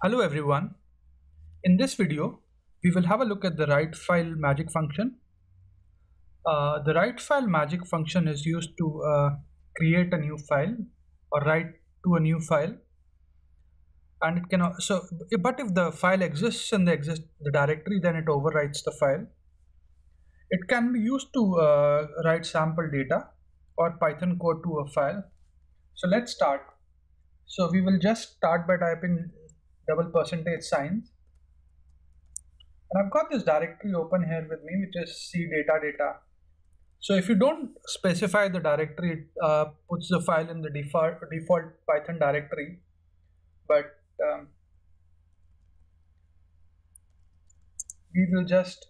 Hello everyone. In this video, we will have a look at the write file magic function. Uh, the write file magic function is used to uh, create a new file or write to a new file. And it can so, but if the file exists in the exist the directory, then it overwrites the file. It can be used to uh, write sample data or Python code to a file. So let's start. So we will just start by typing double percentage signs. And I've got this directory open here with me, which is c data data. So if you don't specify the directory, it uh, puts the file in the default, default Python directory. But um, we will just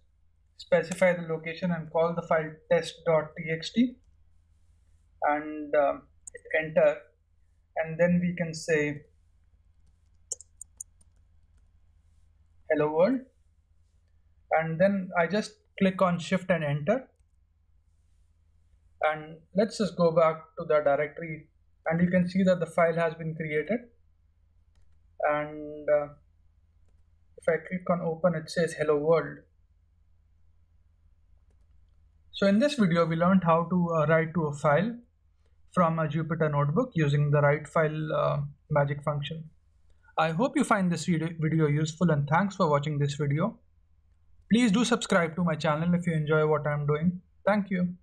specify the location and call the file test.txt and um, hit enter and then we can say hello world. And then I just click on shift and enter. And let's just go back to the directory. And you can see that the file has been created. And uh, if I click on open it says hello world. So in this video we learned how to uh, write to a file from a Jupyter notebook using the write file uh, magic function I hope you find this video useful and thanks for watching this video. Please do subscribe to my channel if you enjoy what I'm doing. Thank you.